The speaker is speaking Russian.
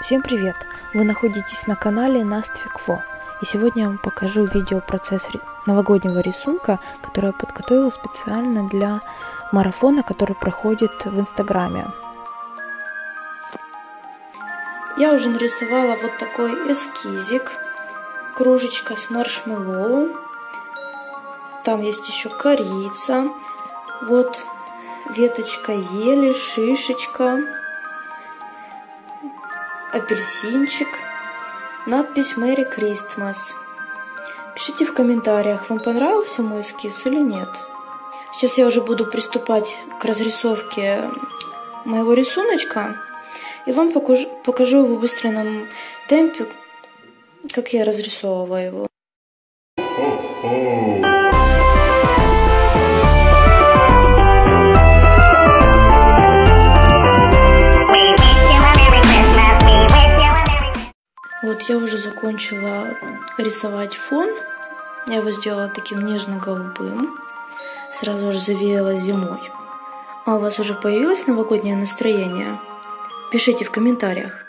Всем привет! Вы находитесь на канале Наствикво. И сегодня я вам покажу видеопроцесс новогоднего рисунка, который я подготовила специально для марафона, который проходит в Инстаграме. Я уже нарисовала вот такой эскизик. Кружечка с маршмеллоу. Там есть еще корица. Вот веточка ели, шишечка апельсинчик, надпись Merry Christmas. Пишите в комментариях, вам понравился мой эскиз или нет. Сейчас я уже буду приступать к разрисовке моего рисуночка. И вам покажу, покажу в убыстренном темпе, как я разрисовываю его. Вот я уже закончила рисовать фон. Я его сделала таким нежно-голубым. Сразу же завеяла зимой. А у вас уже появилось новогоднее настроение? Пишите в комментариях.